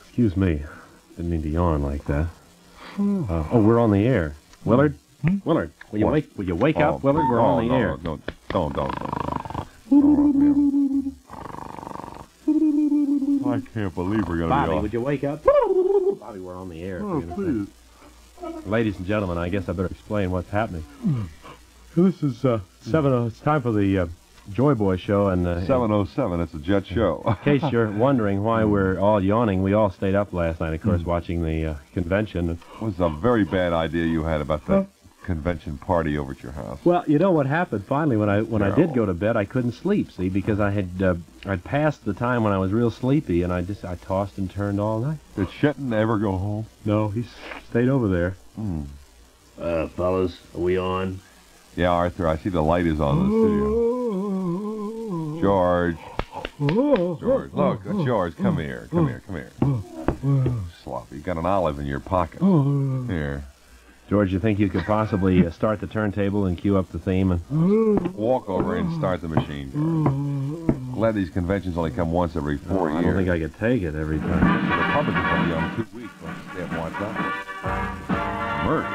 Excuse me. Didn't mean to yawn like that. Uh, oh, we're on the air. Willard? Willard, will you What? wake will you wake Oh, up, Willard? We're oh, on the no, air. No, don't, don't. don't. I can't believe we're going to Bobby, be on. would you wake up? Bobby, we're on the air. Oh, for goodness sake. Ladies and gentlemen, I guess I better explain what's happening. Hmm. This is uh, seven. Oh, it's time for the uh, Joy Boy show, and uh, 707, it's a jet show. in case you're wondering why we're all yawning, we all stayed up last night, of Hmm. course, watching the uh, convention. It was a very bad idea you had about that convention party over at your house. Well, you know what happened finally when I when I did go to bed, I couldn't sleep. See, because I had uh, I'd passed the time when I was real sleepy, and I just I tossed and turned all night. Did Shetton ever go home? No, he stayed over there. Uh, fellas, are we on? Yeah, Arthur, I see the light is on in the studio. George. George, look, George, come here, come here, come here. Sloppy, you got an olive in your pocket. Here, George, you think you could possibly uh, start the turntable and cue up the theme? And walk over and start the machine. George. Glad these conventions only come once every four Oh, I years. I don't think I could take it every time. The Republicans will be on two weeks. Let's stay up and watch that. Murder.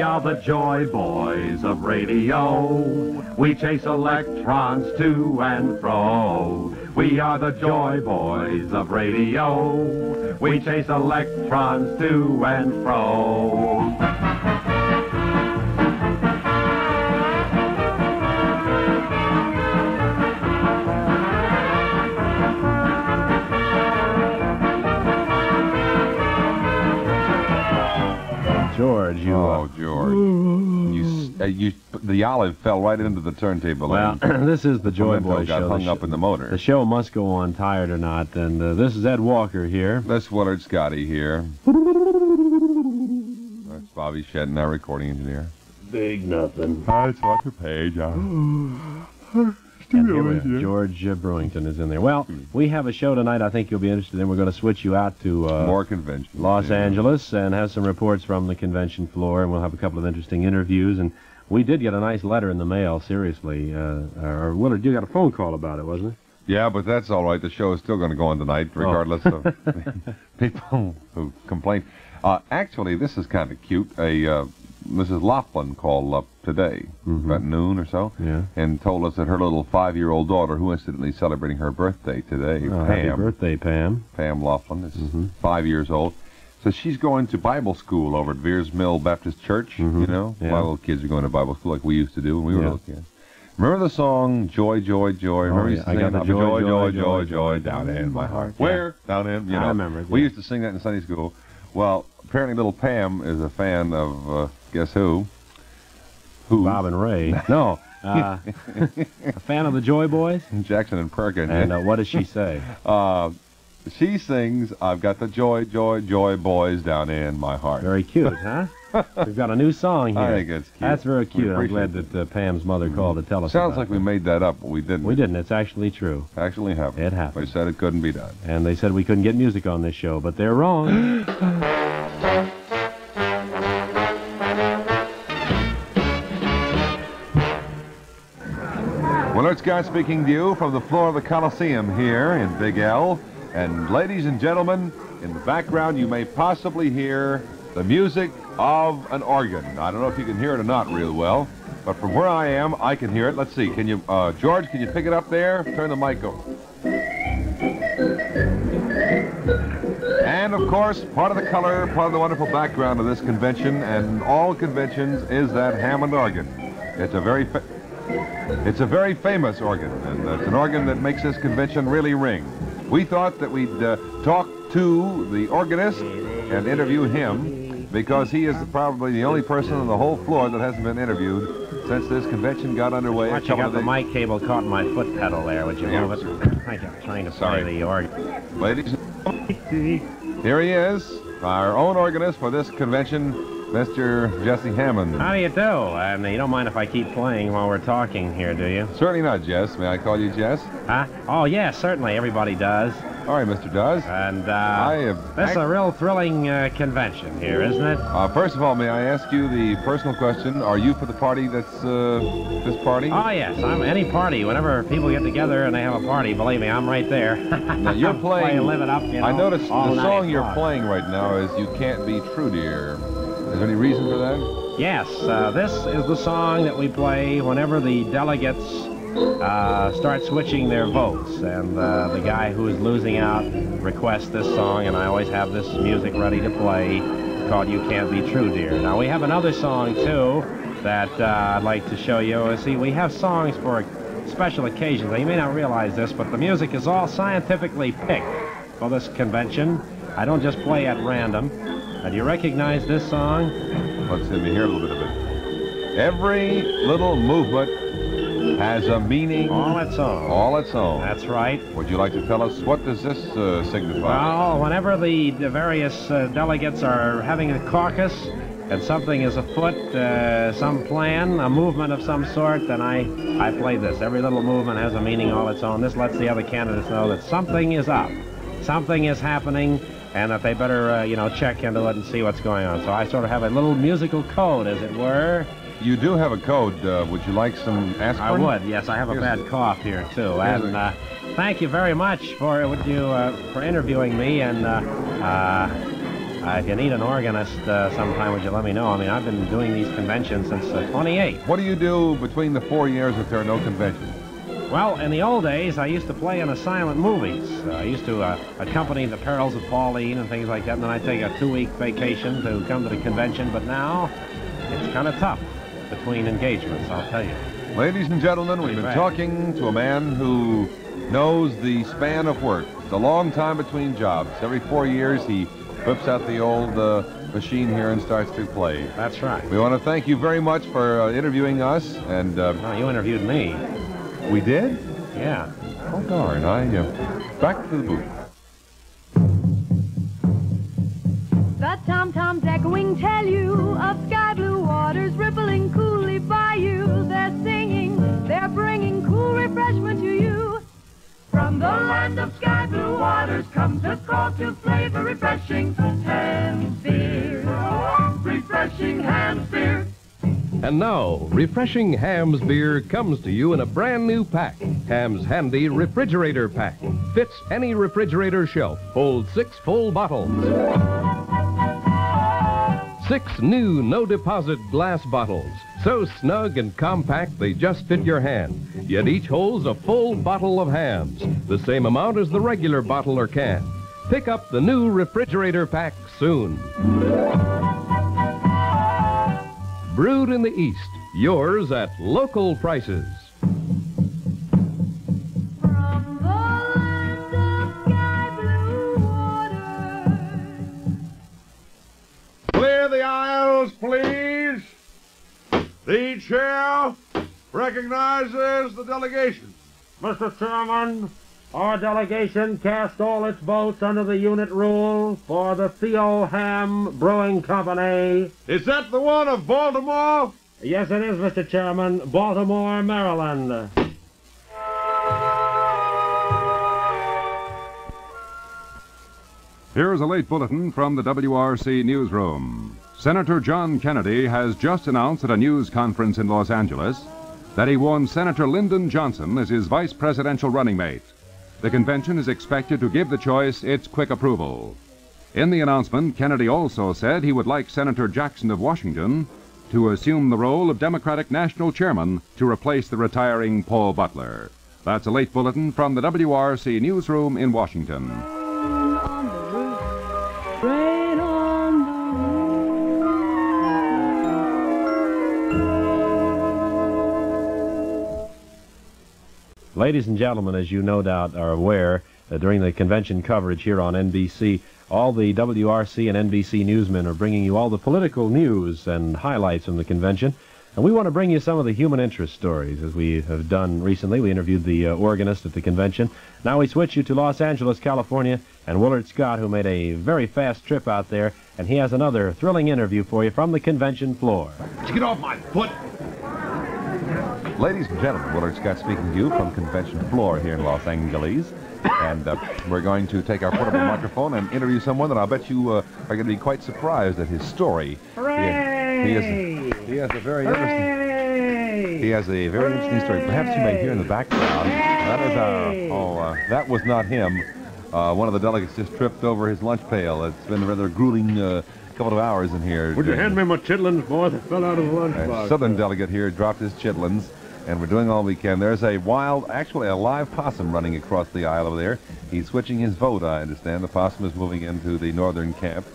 We are the joy boys of radio. We chase electrons to and fro. We are the joy boys of radio. We chase electrons to and fro. George, you. Oh, Uh, George. You, uh, you, the olive fell right into the turntable. well, and this is the Joy Memento Boy got show. hung the, up in the motor. the show must go on, tired or not. And uh, this is Ed Walker here. That's Willard Scotty here. That's Bobby Shedden, our recording engineer. Big nothing. Hi, it's Arthur Page. And here we are. George uh, Brewington is in there. Well, we have a show tonight. I think you'll be interested in. We're going to switch you out to uh, More convention, Los yeah. Angeles and have some reports from the convention floor, and we'll have a couple of interesting interviews. And we did get a nice letter in the mail. Seriously, uh, or Willard, you got a phone call about it, wasn't it? Yeah, but that's all right. The show is still going to go on tonight, Oh. regardless of people who complain. Uh, actually, this is kind of cute. A uh, Mrs. Laughlin called up today, about noon or so, Mm-hmm. Yeah. and told us that her little five-year-old daughter, who incidentally celebrating her birthday today, Oh, happy birthday, Pam. Pam Laughlin, is Mm-hmm. five years old. So she's going to Bible school over at Veirs Mill Baptist Church. You know, Mm-hmm. Yeah. my little kids are going to Bible school like we used to do when we were Yeah. little kids. Remember the song "Joy, Joy, Joy"? Remember Oh, yeah. I got the joy, joy, joy, joy, joy, joy, down in my heart. Where? Down in, you know. I remember it, We used to sing that in Sunday school. Well, apparently little Pam is a fan of uh, guess who? Who? Bob and Ray. No, uh, a fan of the Joy Boys. Jackson and Perkins. And uh, what does she say? Uh, she sings, "I've got the joy, joy, joy, boys down in my heart." Very cute, huh? We've got a new song here. I think it's cute. That's very cute. I'm glad that uh, Pam's mother called to tell us. Sounds like we made that up, but we didn't. We didn't. It's actually true. Actually happened. It happened. They said it couldn't be done. And they said we couldn't get music on this show, but they're wrong. Willard Scott speaking to you from the floor of the Coliseum here in Big L. And ladies and gentlemen, in the background you may possibly hear the music of an organ. I don't know if you can hear it or not real well, but from where I am, I can hear it. Let's see. Can you, uh, George, can you pick it up there? Turn the mic over. And of course, part of the color, part of the wonderful background of this convention and all conventions is that Hammond organ. It's a very it's a very famous organ, and it's an organ that makes this convention really ring. We thought that we'd uh, talk to the organist and interview him because he is probably the only person on the whole floor that hasn't been interviewed since this convention got underway. Watch, you couple got the mic cable caught in my foot pedal there. Would you Yeah. move it? I'm trying to play the organ. Ladies, and gentlemen, here he is, our own organist for this convention, Mr. Jesse Hammond. How do you do? And you don't mind if I keep playing while we're talking here, do you? Certainly not, Jess. May I call you Jess? Huh? Oh, yeah, certainly. Everybody does. All right, Mr. Dawes. And, uh, I have this is a real thrilling uh, convention here, isn't it? Uh, first of all, may I ask you the personal question? Are you for the party that's uh, this party? Oh, yes. I'm any party. Whenever people get together and they have a party, believe me, I'm right there. Now, you're playing. Play, live it up, you know. I noticed the song you're long. playing right now is "You Can't Be True, Dear." Is there any reason for that? Yes, uh, this is the song that we play whenever the delegates uh, start switching their votes. And uh, the guy who is losing out requests this song, and I always have this music ready to play called You Can't Be True, Dear. Now, we have another song, too, that uh, I'd like to show you. See, we have songs for special occasions. Now, you may not realize this, but the music is all scientifically picked for this convention. I don't just play at random. Uh, do you recognize this song? Let's let me hear a little bit of it. Every little movement has a meaning All its own. all its own. That's right. Would you like to tell us what does this uh, signify? Well, whenever the, the various uh, delegates are having a caucus and something is afoot, uh, some plan, a movement of some sort, then I, I play this. Every little movement has a meaning all its own. This lets the other candidates know that something is up, something is happening, and that they better, uh, you know, check into it and see what's going on. So I sort of have a little musical code, as it were. You do have a code. Uh, would you like some aspirin? I would, yes. I have a bad cough here too, here's and uh, thank you very much for would you uh, for interviewing me. And uh, uh, if you need an organist uh, sometime, would you let me know? I mean, I've been doing these conventions since uh, 28. What do you do between the four years that there are no conventions? Well, in the old days, I used to play in the silent movies. Uh, I used to uh, accompany the Perils of Pauline and things like that, and then I'd take a two-week vacation to come to the convention. But now, it's kind of tough between engagements, I'll tell you. Ladies and gentlemen, we've been talking to a man who knows the span of work. It's a long time between jobs. Every four years, he whips out the old uh, machine here and starts to play. That's right. We want to thank you very much for uh, interviewing us, and uh, No, you interviewed me. We did. Yeah. Oh darn! I uh, back to the booth. The tom-toms echoing tell you of sky blue waters rippling coolly by you. They're singing, they're bringing cool refreshment to you. From the land of sky blue waters comes a call to flavor refreshing hand beer. Refreshing hand beer. And now, refreshing Hamm's beer comes to you in a brand new pack. Hamm's handy refrigerator pack. Fits any refrigerator shelf. Holds six full bottles. Six new no deposit glass bottles. So snug and compact they just fit your hand. Yet each holds a full bottle of Hamm's. The same amount as the regular bottle or can. Pick up the new refrigerator pack soon. Brewed in the East. Yours at local prices. From the land of sky blue waters. Clear the aisles, please. The chair recognizes the delegation. Mr. Chairman, our delegation cast all its votes under the unit rule for the Theo Hamm Brewing Company. Is that the one of Baltimore? Yes, it is, Mr. Chairman. Baltimore, Maryland. Here's a late bulletin from the WRC newsroom. Senator John Kennedy has just announced at a news conference in Los Angeles that he won Senator Lyndon Johnson as his vice presidential running mate. The convention is expected to give the choice its quick approval. In the announcement, Kennedy also said he would like Senator Jackson of Washington to assume the role of Democratic National Chairman to replace the retiring Paul Butler. That's a late bulletin from the WRC newsroom in Washington. Ladies and gentlemen, as you no doubt are aware, uh, during the convention coverage here on NBC, all the WRC and NBC newsmen are bringing you all the political news and highlights from the convention. And we want to bring you some of the human interest stories, as we have done recently. We interviewed the uh, organist at the convention. Now we switch you to Los Angeles, California, and Willard Scott, who made a very fast trip out there, and he has another thrilling interview for you from the convention floor. Get off my foot! Ladies and gentlemen, Willard Scott speaking to you from convention floor here in Los Angeles. And uh, we're going to take our portable microphone and interview someone that I'll bet you uh, are going to be quite surprised at his story. Hooray! He, he, is, he has a very interesting. He has a very interesting story. Perhaps you may hear in the background. That is uh, oh, uh, that was not him. Uh, one of the delegates just tripped over his lunch pail. It's been a rather grueling uh, couple of hours in here. Would you hand me my chitlins, boy? They fell out of the A lunchbox. southern delegate here dropped his chitlins, and we're doing all we can. There's a wild, actually a live possum running across the aisle over there. He's switching his vote, I understand. The possum is moving into the northern camp.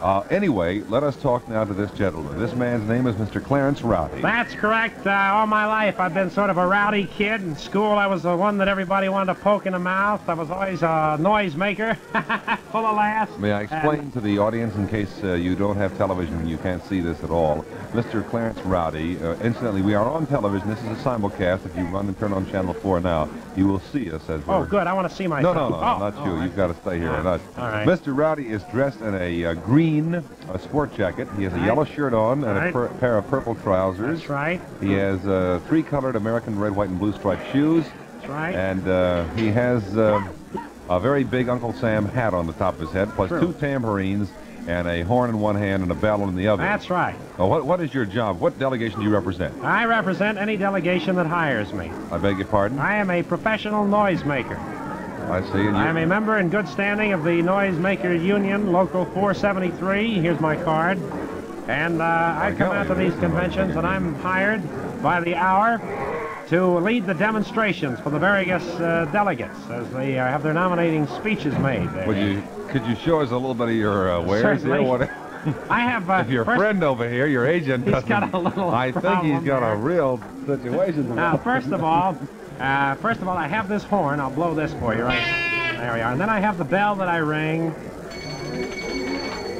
Uh, anyway, let us talk now to this gentleman. This man's name is Mr. Clarence Rowdy. That's correct. Uh, all my life, I've been sort of a rowdy kid. In school, I was the one that everybody wanted to poke in the mouth. I was always a noise maker, full of laughs. May I explain to the audience, in case uh, you don't have television and you can't see this at all? Mr. Clarence Rowdy, uh, incidentally, we are on television. This is a simulcast. If you run and turn on Channel 4 now, you will see us as Oh, good. I want to see No, myself. no, no, Oh, not you. oh, You've got to stay here us. All right. Mr. Rowdy is dressed in a uh, green uh, sport jacket. He has a yellow shirt on and a Right. per- pair of purple trousers. That's right. He has uh, three colored American red, white, and blue striped shoes. That's right. And uh, he has uh, a very big Uncle Sam hat on the top of his head, plus True. two tambourines and a horn in one hand and a bell in the other. That's right. Uh, what, what is your job? What delegation do you represent? I represent any delegation that hires me. I beg your pardon? I am a professional noisemaker. I see. And I am a member in good standing of the Noisemaker Union, Local 473. Here's my card. And uh, I come out to these conventions, and I'm hired by the hour to lead the demonstrations for the various uh, delegates as they uh, have their nominating speeches made. would you, could you show us a little bit of your uh, wares here? What, I have. Uh, if your friend over here, your agent, He's got a little I think he's got a real situation. Now, first of all, uh, first of all, I have this horn. I'll blow this for you, right? There we are. And then I have the bell that I ring.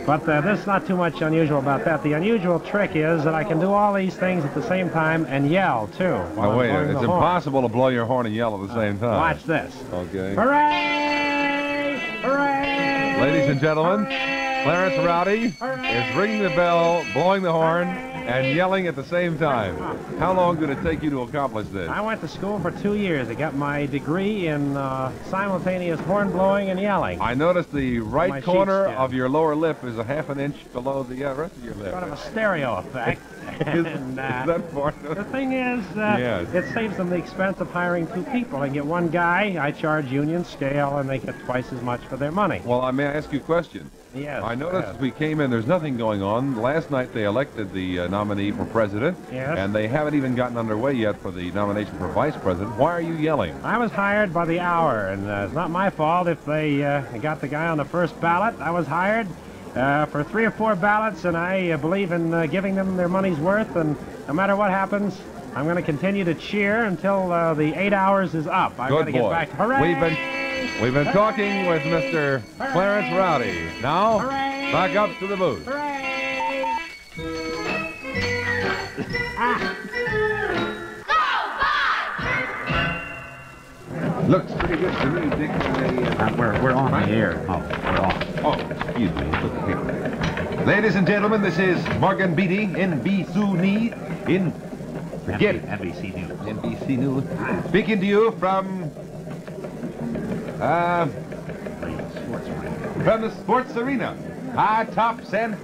But uh, there's not too much unusual about that. The unusual trick is that I can do all these things at the same time and yell, too. while wait, a blowing the it's horn. impossible to blow your horn and yell at the same time. Watch this. Okay. Hooray! Hooray! Ladies and gentlemen, Clarence Rowdy is ringing the bell, blowing the horn, and yelling at the same time. How long did it take you to accomplish this? I went to school for two years. I got my degree in uh, simultaneous horn blowing and yelling. I noticed the right corner of your lower lip is a half an inch below the uh, rest of your lip. Sort of a stereo effect. Is, that part of The thing is, uh, Yes. it saves them the expense of hiring two people. I get one guy, I charge union scale, and they get twice as much for their money. Well, I may ask you a question. Yes. I noticed yes. as we came in, there's nothing going on. Last night they elected the uh, nominee for president, Yes. and they haven't even gotten underway yet for the nomination for vice president. Why are you yelling? I was hired by the hour, and uh, it's not my fault if they uh, got the guy on the first ballot. I was hired uh, for three or four ballots, and I uh, believe in uh, giving them their money's worth. And no matter what happens, I'm going to continue to cheer until uh, the eight hours is up. I've got Good to get boy. back. Hooray! We've been we've been talking with Mr. Clarence Rowdy. Now, Hooray! back up to the booth. Hooray! Looks pretty good to me, Dick. Uh, we're, we're on the air. Oh, we're on. Oh, excuse me. Look here. Ladies and gentlemen, this is Morgan Beatty in Bisuni in forget it. NBC News. NBC News. Speaking to you from uh, sports arena. from the sports arena. High top San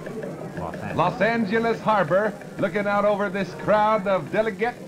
Los Angeles. Los Angeles Harbor, looking out over this crowd of delegates.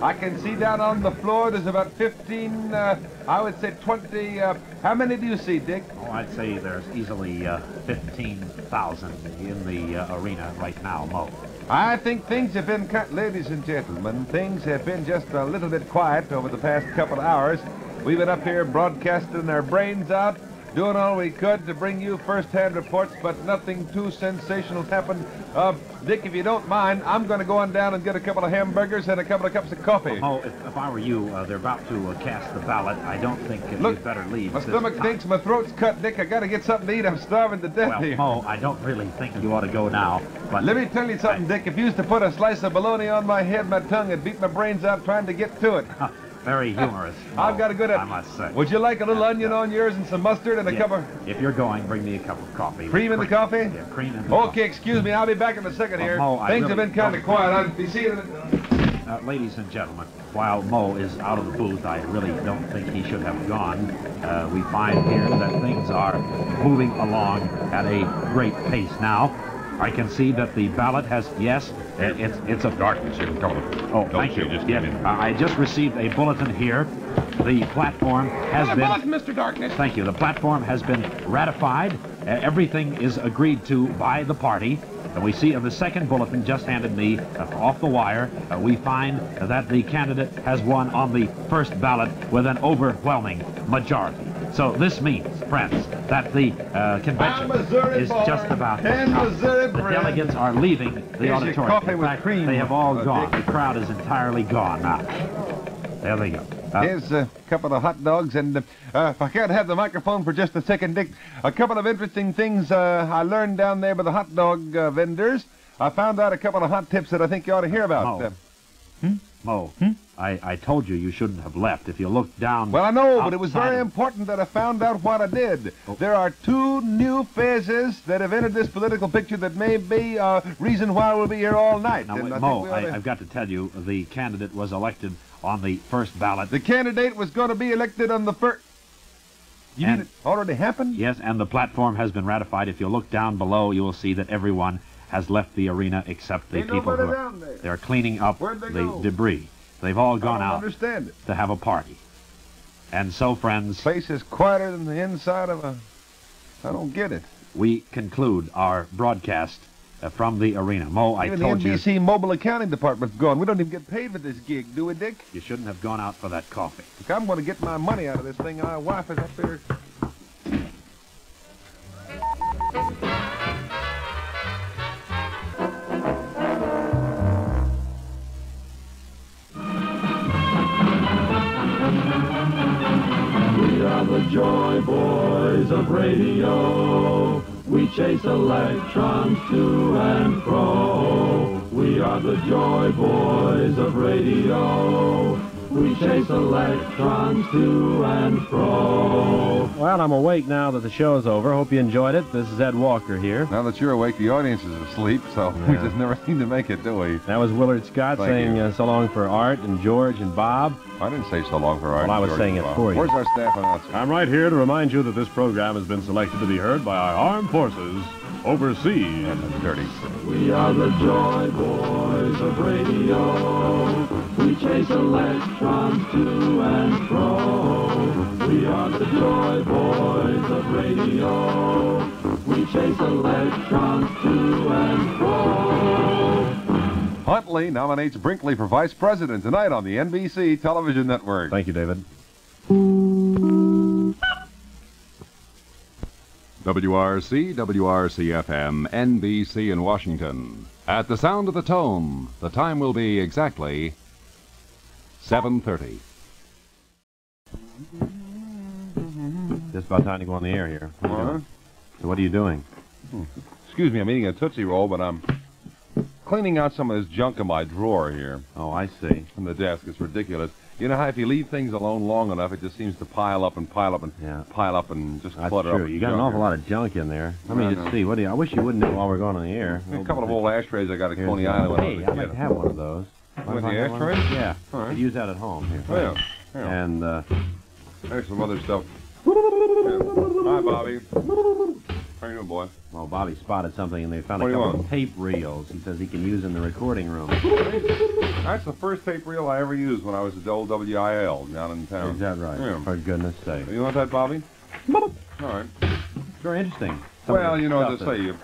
I can see down on the floor there's about 15, uh, I would say 20. Uh, how many do you see, Dick? Oh, I'd say there's easily uh, 15,000 in the uh, arena right now, Mo. I think things have been, cut, ladies and gentlemen, things have been just a little bit quiet over the past couple of hours. We've been up here broadcasting our brains out, doing all we could to bring you first-hand reports, but nothing too sensational happened. Uh, Dick, if you don't mind, I'm going to go on down and get a couple of hamburgers and a couple of cups of coffee. Oh, if, if I were you, uh, they're about to uh, cast the ballot. I don't think Look, you'd better leave. My stomach stinks, my throat's cut, Dick. I got to get something to eat. I'm starving to death Well, here. Mo, I don't really think you ought to go now. But Let me tell you something, Dick. If you used to put a slice of bologna on my head, my tongue, and beat my brains out trying to get to it. very humorous. I've got a good. I must say. Would you like a little Yeah, onion on yours and some mustard and a Yeah. cup of If you're going, bring me a cup of coffee. cream in the coffee? Yeah, cream in the coffee. Okay, excuse me. I'll be back in a second Well, here. Mo, Things really have been kind of quiet. I'll be seeing. Uh, ladies and gentlemen, while Mo is out of the booth, I really don't think he should have gone. Uh, we find here that things are moving along at a great pace now. I can see that the ballot has, yes, i- it's, it's a Darkness here. Come. Oh, Don't thank you you. just Yes, get in. I just received a bulletin here. The platform has been. Mr. Darkness. Thank you. The platform has been ratified. Uh, everything is agreed to by the party. And we see in the second bulletin just handed me uh, off the wire, uh, we find that the candidate has won on the first ballot with an overwhelming majority. So this means, friends, that the uh, convention is just about The delegates are leaving the Here's auditorium. In fact, they have all gone. The crowd is entirely gone now. There they go. Uh, Here's a couple of hot dogs, and uh, if I can't have the microphone for just a second, Dick, a couple of interesting things uh, I learned down there by the hot dog uh, vendors. I found out a couple of hot tips that I think you ought to hear about. Mo. Uh, Mo, I, I told you you shouldn't have left. If you look down. well, I know, but it was very of- important that I found out what I did. Oh. There are two new phases that have entered this political picture that may be a reason why we'll be here all night. Now, wait, I Mo, think we ought I, to- I've got to tell you, the candidate was elected on the first ballot. The candidate was going to be elected on the first. You mean it already happened? Yes, and the platform has been ratified. If you look down below, you will see that everyone has left the arena except the Ain't people who are they're cleaning up they the go? debris. They've all gone out understand it. to have a party. And so, friends, The place is quieter than the inside of a. I don't get it. we conclude our broadcast uh, from the arena. Mo, I even told the you NBC mobile accounting department's gone. We don't even get paid for this gig, do we, Dick? you shouldn't have gone out for that coffee. Look, I'm going to get my money out of this thing. My wife is up there. Joy Boys of radio. We chase electrons to and fro. We are the Joy Boys of radio. We chase electrons to and fro. Well, I'm awake now that the show's over. Hope you enjoyed it. This is Ed Walker here. Now that you're awake, the audience is asleep, so we just never seem to make it, do we? That was Willard Scott Thank saying uh, so long for Art and George and Bob. I didn't say so long for Art. Well, I was George saying it Bob. for you. Where's our staff announcer? I'm right here to remind you that this program has been selected to be heard by our armed forces overseas. That's dirty. We are the Joy Boys of radio. We chase electrons to and fro. We are the Joy Boys of radio. We chase electrons to and fro. Huntley nominates Brinkley for vice president tonight on the NBC television network. Thank you, David. WRC, WRC-FM, NBC in Washington. At the sound of the tone, the time will be exactly 7.30. Just about time to go on the air here. What are you doing? So what are you doing? Hmm. Excuse me, I'm eating a Tootsie Roll, but I'm cleaning out some of this junk in my drawer here Oh, I see. from the desk. It's ridiculous. You know how if you leave things alone long enough, it just seems to pile up and pile up and Yeah. pile up and just That's clutter true. up. You got an awful lot of junk in there. Let me I just know. see. What do you? I wish you wouldn't do it while we're going on the air. A couple of old ashtrays I got at Coney. Island when I was Hey, I'd like to have one of those. With the one? Yeah. All right. Use that at home here. Oh, yeah. yeah. And uh, There's some other stuff. Hi, Bobby. How you doing, boy? well, Bobby spotted something, and they found What a couple of tape reels. He says he can use in the recording room. That's the first tape reel I ever used when I was at WIL down in town. Is that right? Yeah. For goodness sake. You want that, Bobby? All right. Very interesting. Some Well, you know, as I say, you,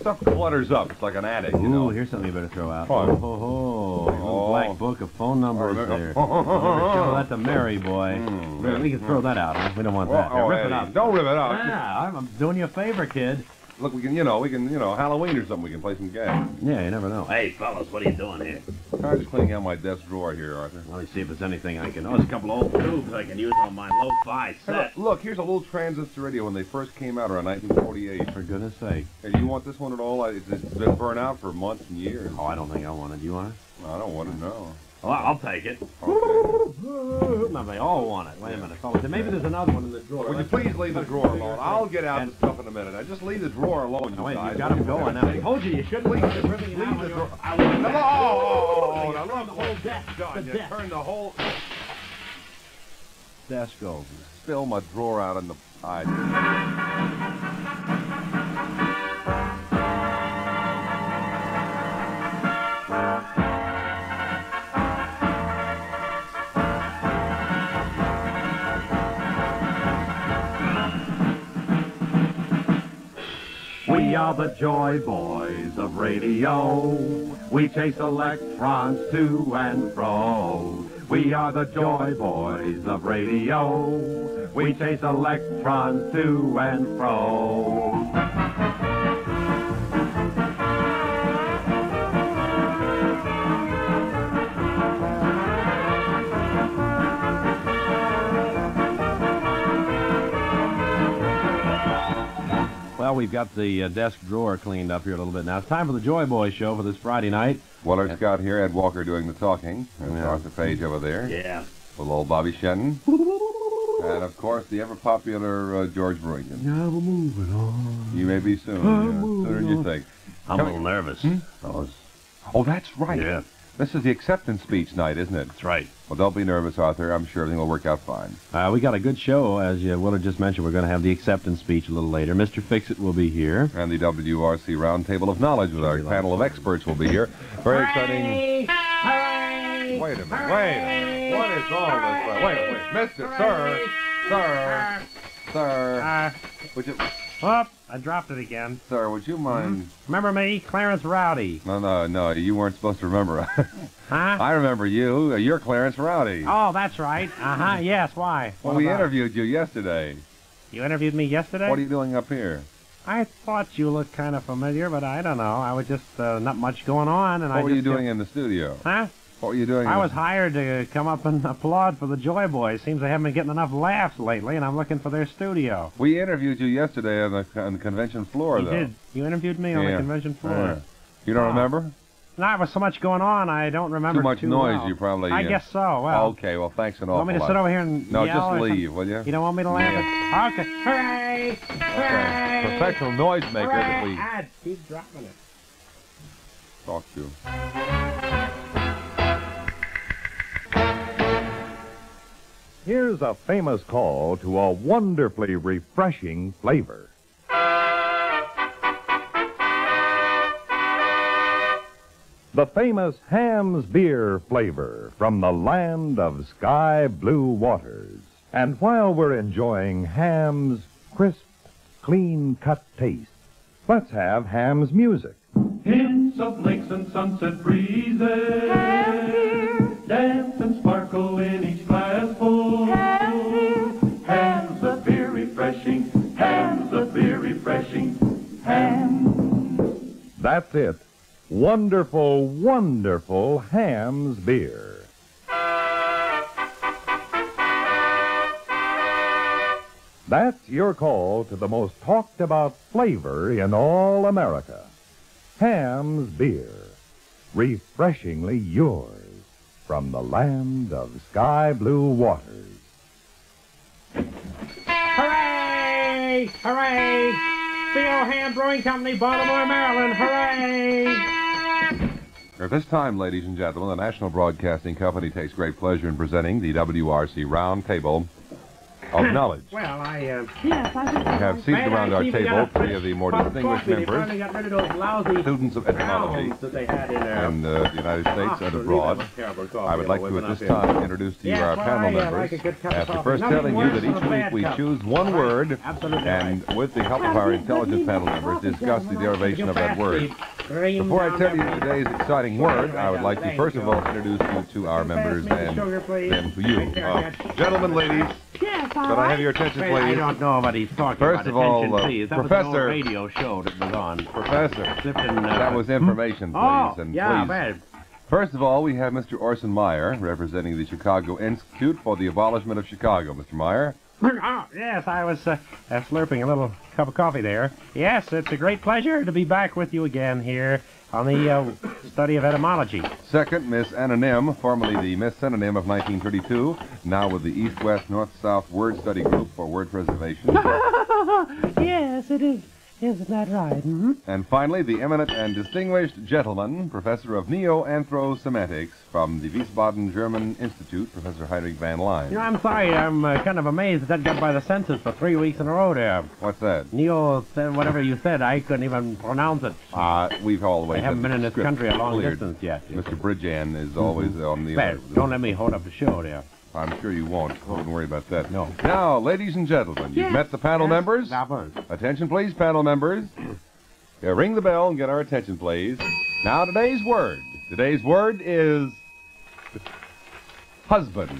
Stuff clutters up. It's like an attic, you know. Ooh, here's something you better throw out. Oh, ho, ho. A little Oh. black book of phone numbers Oh, there. oh, oh, oh, oh, Show oh. that to Mary, boy. Mm, we can throw that out. huh? We don't want Well, that. Oh, rip it up. Don't rip it out. Yeah, I'm doing you a favor, kid. Look, we can, you know, we can, you know, Halloween or something. We can play some games. Yeah, you never know. Hey, fellas, what are you doing here? I'm just cleaning out my desk drawer here, Arthur. Let me see if there's anything I can. Oh, there's a couple old tubes I can use on my lo-fi set. look, look, here's a little transistor radio when they first came out around 1948. For goodness sake. Hey, do you want this one at all? It's it's been burnt out for months and years. Oh, I don't think I want it. Do you want it? I don't want to know. Well, I'll take it. Okay. No, they all want it. Wait a minute, fellas. Maybe there's another one in the drawer. Would you please leave the drawer alone? I'll get out the stuff in a minute. I just leave the drawer alone, you No, wait, guys. you've got them going now. I told you you shouldn't leave it. Leave the drawer. Now, oh, oh, oh, now look the whole desk, done. the You turned the whole desk over. Spill my drawer out in the side. We are the joy boys of radio. We chase electrons to and fro. We are the joy boys of radio. We chase electrons to and fro. Well, we've got the uh, desk drawer cleaned up here a little bit now. It's time for the Joy Boy show for this Friday night. Willard Scott here, Ed Walker doing the talking, and Yeah. Arthur Page over there, Yeah. with old Bobby Shenton, and of course the ever popular uh, George Brewington. Yeah, we're moving on. You may be soon, yeah, sooner than you think. I'm a Come- little nervous, Hmm? fellas. Oh, that's right. Yeah, This is the acceptance speech night, isn't it? that's right. Well, don't be nervous, Arthur. I'm sure everything will work out fine. Uh, we got a good show, as uh, Willard just mentioned. We're going to have the acceptance speech a little later. Mr. Fixit will be here. And the WRC Roundtable of Knowledge with our panel of experts will be here. Very exciting. Wait a minute. Wait a minute. What is all this? Wait, wait, wait. Mister, sir, sir, sir. Uh, Would you, oh, I dropped it again. sir, would you mind? Remember me, Clarence Rowdy? No, no, no. You weren't supposed to remember. Huh? I remember you. You're Clarence Rowdy. Oh, that's right. Uh-huh, yes, why? well, What we about? interviewed you yesterday. You interviewed me yesterday? What are you doing up here? I thought you looked kind of familiar, but I don't know. I was just uh, not much going on, and I What were you doing kept- in the studio? Huh? What were you doing? I in was hired to come up and applaud for the Joy Boys. Seems they haven't been getting enough laughs lately, and I'm looking for their studio. We interviewed you yesterday on the on the convention floor, You though. did. You interviewed me on the convention floor. Yeah. You don't remember? No, there was so much going on, I don't remember Too much too noise. well. You probably. I uh, guess so. Well, okay. Well, thanks an you awful want me to lot. sit over here and No, just leave, will you? You don't want me to laugh? Okay. Hooray! Hooray! Okay. Professional noisemaker that we keep dropping it. talk to. Here's a famous call to a wonderfully refreshing flavor. The famous Hamm's beer flavor from the land of sky blue waters. And while we're enjoying Hamm's crisp, clean cut taste, let's have Hamm's music. Hints of lakes and sunset breezes. Dance and sparkle in each glassful. Hands of beer refreshing. Hands of beer refreshing. Hands. That's it. Wonderful, wonderful Hamm's beer. That's your call to the most talked about flavor in all America. Hamm's beer. Refreshingly yours from the land of sky blue waters. Hooray! Hooray! Theo Hamm Brewing Company, Baltimore, Maryland. Hooray! At this time, ladies and gentlemen, the National Broadcasting Company takes great pleasure in presenting the WRC Round Table of knowledge. Well, I, uh... Yes, I we have seated around our table three of the more distinguished They members, finally got rid of those lousy students of etymology that they had in uh, the United States and abroad. leave that terrible coffee I would like to, at this up here. time, introduce to you Yes, our well, panel I, uh, members. like a good cup of After first Nothing telling you that each week we cup. choose one word, Absolutely and with the help of our intelligent panel members, discuss the derivation of that word. Before I tell you today's exciting word, I would like to first of all introduce you to our members and then to you. Uh, gentlemen, ladies, Yes, all could I have your attention, Well, I please? don't know what he's talking First about. of all, Attention, uh, please. That Professor- an radio show that was on. Professor, Clifton, uh, that was information, please, Oh, and yeah, please. bad. First of all, we have Mr. Orson Meyer, representing the Chicago Institute for the Abolishment of Chicago. Mr. Meyer. Oh, yes, I was uh, uh, slurping a little cup of coffee there. Yes, it's a great pleasure to be back with you again here on the uh, study of etymology. Second, Miss Anna Nim, formerly the Miss Synonym of 1932, now with the East West North South Word Study Group for Word Preservation. yes, it is. Isn't that right? hmm and finally, the eminent and distinguished gentleman, Professor of Neo-Anthrosemantics from the Wiesbaden German Institute, Professor Heinrich van Leyen. You know, I'm sorry, I'm uh, kind of amazed that that got by the census for three weeks in a row there. What's that? Neo said whatever you said, I couldn't even pronounce it. Uh, we've always I haven't been in this country a long cleared. distance yet. Mr. Bridjan is always on the... Well, don't let me hold up the show there. I'm sure you won't. Don't worry about that. No. Now, ladies and gentlemen, you've Yes. met the panel members. Attention, please, panel members. Yeah, ring the bell and get our attention, please. Now, today's word. Today's word is husband.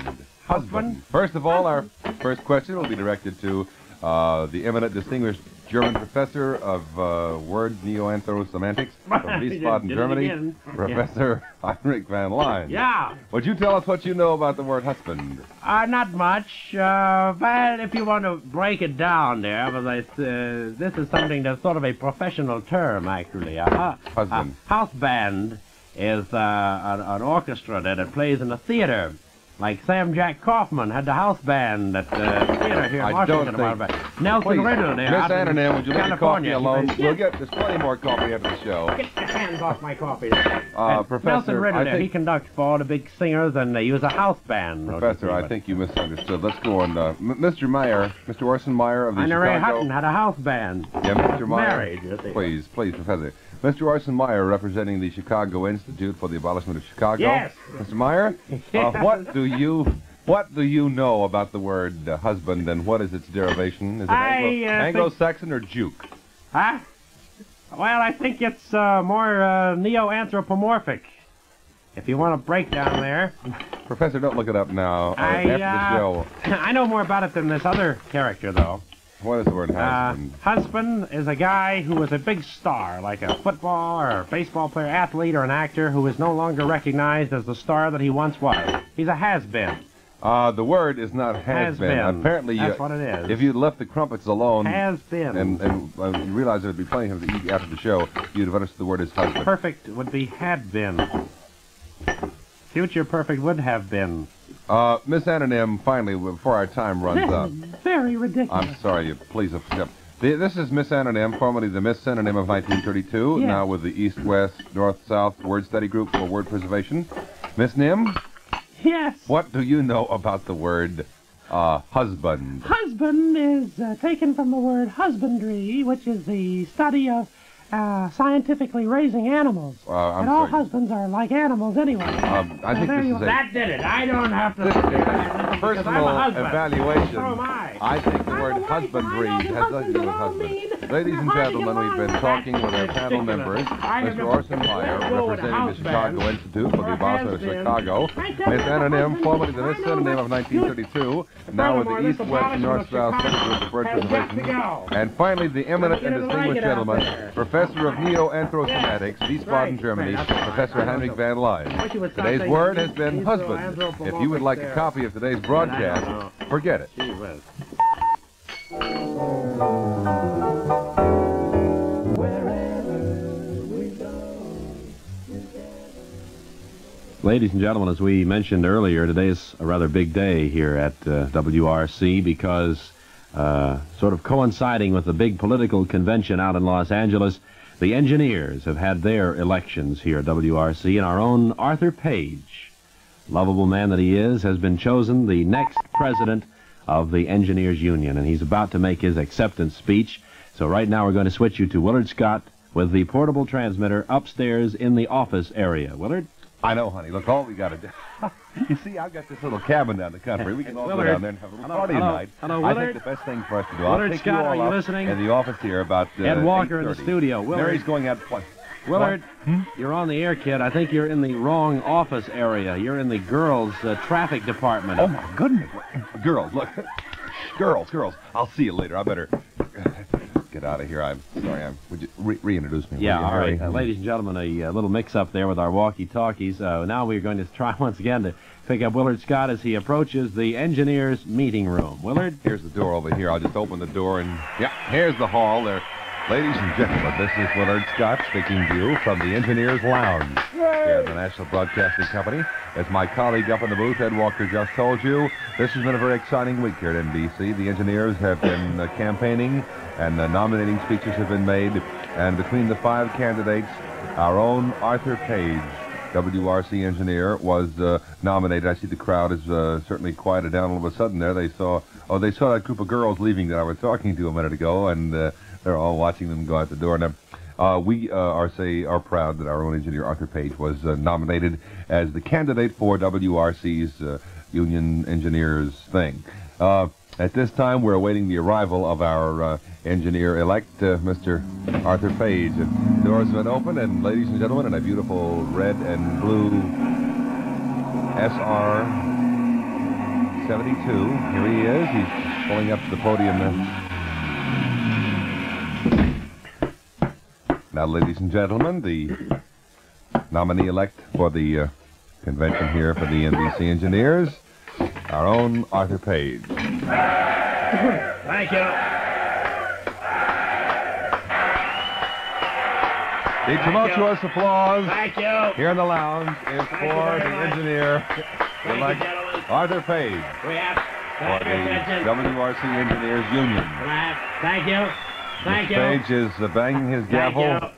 Husband. First of all, our first question will be directed to uh, the eminent, distinguished German professor of uh, word neo-anthrosemantics from Wiesbaden, Did Germany. Professor Heinrich van Leyen. Yeah. Would you tell us what you know about the word husband? Uh, not much, uh, but if you want to break it down there, because I, uh, this is something that's sort of a professional term, actually. A, hu- Husband. a house band is uh, an, an orchestra that it plays in a theater. Like Sam Jack Kaufman had the house band at the theater here in I Washington a while back. Nelson Riddle there. Miss out would you leave the coffee alone? We'll get there's plenty more coffee after the show. Get your hands off my coffee. Uh, And Professor, Nelson Riddle there, he conducts for all the big singers, and they use a house band. Professor, I think you misunderstood. Let's go on. Uh, Mr. Meyer, Mr. Orson Meyer of the Ina Ray Chicago. Hutton had a house band. Yeah, Mr. Meyer. Married. Please, please, Professor. Mr. Orson Meyer, representing the Chicago Institute for the Abolishment of Chicago. Yes. Mr. Meyer, uh, what do you what do you know about the word uh, husband and what is its derivation? Is it I, Anglo, uh, Anglo-Saxon or Juke? Huh? Well, I think it's uh, more uh, neo-anthropomorphic. If you want a breakdown there, Professor, don't look it up now. Uh, I, after the show, I know more about it than this other character, though. What is the word Uh, husband? husband is a guy who was a big star, like a football or baseball player, athlete, or an actor who is no longer recognized as the star that he once was. He's a has-been. Uh, the word is not has, Has been. Apparently, That's you, what it is. if you left the crumpets alone Has been. and, and uh, you realize there would be plenty of them to eat after the show, you'd have understood the word is husband. Perfect would be had been. Future perfect would have been. Uh, Miss Anonym, finally, before our time runs up, Very ridiculous. I'm sorry, you please accept. The, this is Miss Anonym, formerly the Miss Synonym of 1932, Yes. now with the East West North South Word Study Group for Word Preservation. Miss Nim, yes. what do you know about the word uh, husband? Husband is uh, taken from the word husbandry, which is the study of uh, scientifically raising animals. Uh, I'm and all sorry. husbands are like animals anyway. Um, I think this is a That did it. I don't have to. This is because a I'm personal a evaluation. So am I. I think the word husbandry has nothing to do with husband. Ladies and gentlemen, we've been talking with our panel members, Mr. Orson Meyer, representing the Chicago Institute for the Abolishment of Chicago, Miss Anna Nim, formerly the Miss Synonym of 1932, now with the East, West, and North South Study Group of Word Preservation, and finally the eminent and distinguished gentleman, Professor of Neo-Anthrosemantics, Wiesbaden, Germany, Professor Heinrich van Leyen. Today's word has been husband. If you would like a copy of today's broadcast, forget it. Ladies and gentlemen, as we mentioned earlier, today is a rather big day here at uh, WRC because, uh, sort of coinciding with the big political convention out in Los Angeles, the engineers have had their elections here at WRC, and our own Arthur Page, lovable man that he is, has been chosen the next president of the Engineers Union, and he's about to make his acceptance speech. So right now we're going to switch you to Willard Scott with the portable transmitter upstairs in the office area. Willard? I know, honey. Look, all we got to do. you see, I've got this little cabin down the country. We can all Willard. go down there and have a little Hello, party hello, tonight. hello, I Willard. think the best thing for us to do. Willard I'll take Scott, you all are you listening? In the office here about uh, Ed Walker in the studio. Willard. he's going out. What? Willard, Hmm? you're on the air, kid. I think you're in the wrong office area. You're in the girls' uh, traffic department. Oh my goodness! Girls, look. girls, girls. I'll see you later. I better get out of here. I'm sorry. I'm. Would you re- reintroduce me? Yeah, you, all Harry? right. Uh, ladies and gentlemen, a uh, little mix-up there with our walkie-talkies. Uh, now we're going to try once again to pick up Willard Scott as he approaches the engineers' meeting room. Willard? Here's the door over here. I'll just open the door and yeah, here's the hall there. Ladies and gentlemen, this is Willard Scott speaking to you from the Engineers Lounge here at the National Broadcasting Company. As my colleague up in the booth, Ed Walker, just told you, this has been a very exciting week here at NBC. The engineers have been uh, campaigning and the nominating speeches have been made. And between the five candidates, our own Arthur Page, WRC engineer, was uh, nominated. I see the crowd is uh, certainly quieted down all of a sudden there. They saw, oh, they saw that group of girls leaving that I was talking to a minute ago, and uh, they're all watching them go out the door. Now, uh, we uh, are say are proud that our own engineer Arthur Page was uh, nominated as the candidate for WRC's Union Engineers thing. At this time, we're awaiting the arrival of our uh, engineer-elect, uh, Mr. Arthur Page. The doors have been open, and ladies and gentlemen, in a beautiful red and blue SR 72, here he is. He's pulling up to the podium now. Now, ladies and gentlemen, the nominee-elect for the uh, convention here for the NBC engineers, our own Arthur Page. Thank you. The tumultuous applause Thank you. here in the lounge is Thank for the much. engineer Thank you, elect. Arthur Page We have. for Thank the. WRC Engineers Union. Can I have- Thank you. Thank Mr. you. Page is uh, banging his gavel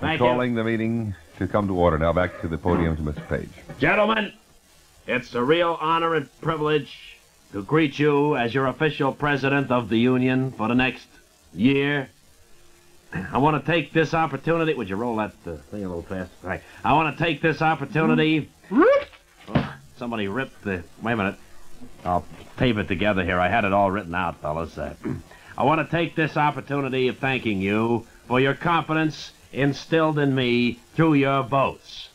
Thank you. calling the meeting to come to order. Now back to the podium to Mr. Page. Gentlemen, it's a real honor and privilege to greet you as your official president of the union for the next year. I want to take this opportunity. Would you roll that uh, thing a little faster? Right. I want to take this opportunity. Oh, somebody ripped the. Wait a minute. I'll tape it together here. I had it all written out, fellas. Uh, I want to take this opportunity of thanking you for your confidence instilled in me through your votes.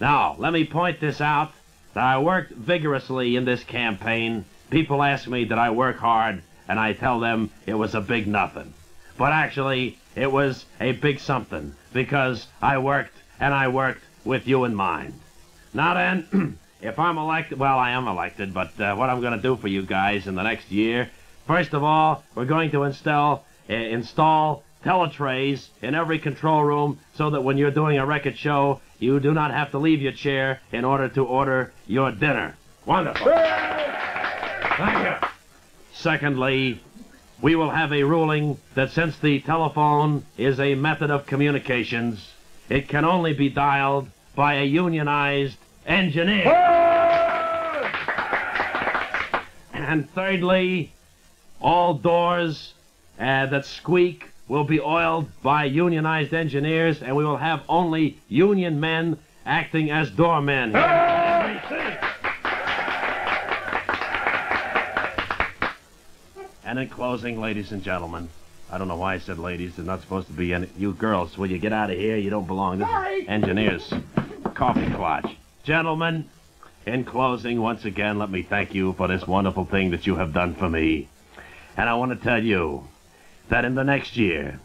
Now, let me point this out that I worked vigorously in this campaign. People ask me that I work hard, and I tell them it was a big nothing. But actually, it was a big something because I worked and I worked with you in mind. Now then, if I'm elected, well, I am elected, but uh, what I'm going to do for you guys in the next year, first of all, we're going to install, uh, install teletrays in every control room so that when you're doing a record show, you do not have to leave your chair in order to order your dinner. Wonderful. Thank you. Secondly, we will have a ruling that since the telephone is a method of communications, it can only be dialed by a unionized engineer. And thirdly, all doors uh, that squeak will be oiled by unionized engineers, and we will have only union men acting as doormen. And in closing, ladies and gentlemen, I don't know why I said ladies. They're not supposed to be any. You girls, will you get out of here? You don't belong. This is engineers. Coffee clutch. Gentlemen, in closing, once again, let me thank you for this wonderful thing that you have done for me. And I want to tell you that in the next year,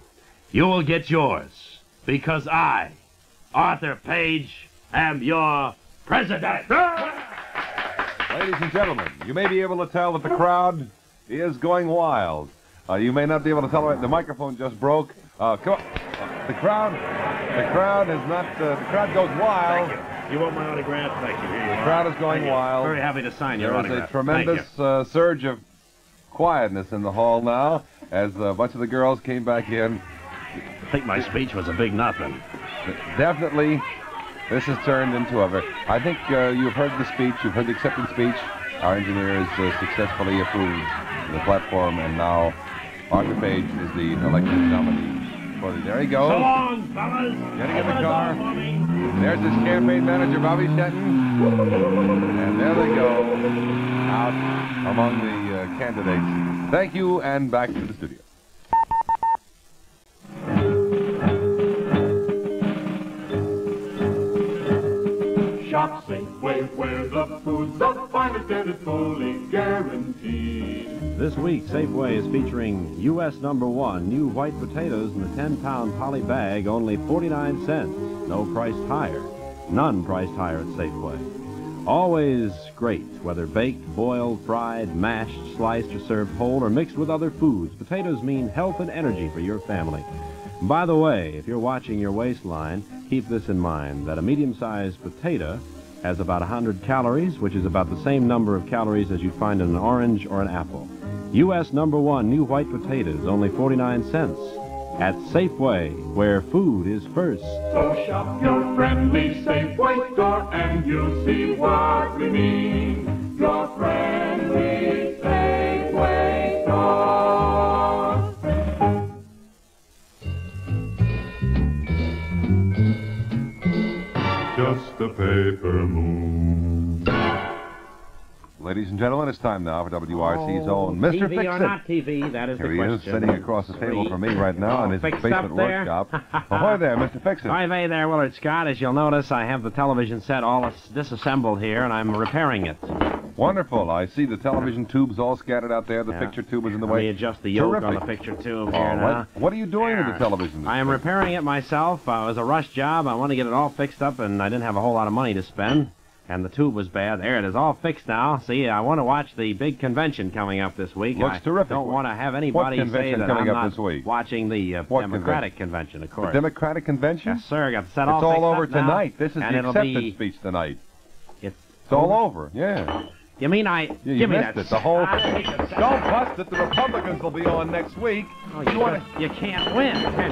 you will get yours because I, Arthur Page, am your president. Ladies and gentlemen, you may be able to tell that the crowd is going wild. Uh, you may not be able to tell the microphone just broke. Uh, come on. Uh, the crowd, the crowd is not. Uh, the crowd goes wild. Thank You you want my autograph? Thank you. Here you The are. crowd is going Thank you. wild. Very happy to sign your autograph. There is a tremendous uh, surge of quietness in the hall now as a bunch of the girls came back in. I think my speech was a big nothing. Definitely, this has turned into a very. I think uh, you've heard the speech, you've heard the acceptance speech. Our engineer has uh, successfully approved the platform, and now Arthur Page is the elected nominee. For the, there he goes. So long, fellas. Getting in the car. There's his campaign manager, Bobby Shetton. And there they go, out among the uh, candidates. Thank you, and back to the studio. Shop Safeway, where the food's the finest and it's fully guaranteed. This week, Safeway is featuring U.S. number one new white potatoes in the 10 pound poly bag, only 49 cents. No price higher. None priced higher at Safeway. Always great, whether baked, boiled, fried, mashed, sliced, or served whole, or mixed with other foods. Potatoes mean health and energy for your family. By the way, if you're watching your waistline, keep this in mind that a medium sized potato has about 100 calories, which is about the same number of calories as you'd find in an orange or an apple. U.S. number one new white potatoes, only 49 cents. At Safeway, where food is first. So shop your friendly Safeway store and you'll see what we mean. Your friendly Safeway store. Just a paper moon. Ladies and gentlemen, it's time now for WRC's own Mr. TV Fix or not TV, that is Here the he is, sitting across the table from me right now in his basement workshop. Ahoy there, Mr. Fix It. Hi vey there, Willard Scott. As you'll notice, I have the television set all disassembled here, and I'm repairing it. Wonderful. I see the television tubes all scattered out there. The Yeah. picture tube is in the Let way. me adjust the yoke on the picture tube Oh, here now. what, what are you doing with the television? I am repairing it myself. Uh, it was a rush job. I wanted to get it all fixed up, and I didn't have a whole lot of money to spend. And the tube was bad. There it is, all fixed now. See, I want to watch the big convention coming up this week. Looks I terrific. Don't want to have anybody say that coming I'm up not this week? watching the uh, Democratic convention, of course. The course. Democratic Convention? Yes, sir. Got the set It's all all fixed over up now, tonight. This is and the acceptance be- speech tonight. It's, It's all over, yeah. You mean I? Yeah, you give me missed that. it, the whole thing. give Don't bust it. The Republicans will be on next week. Oh, you, wanna- you can't win. can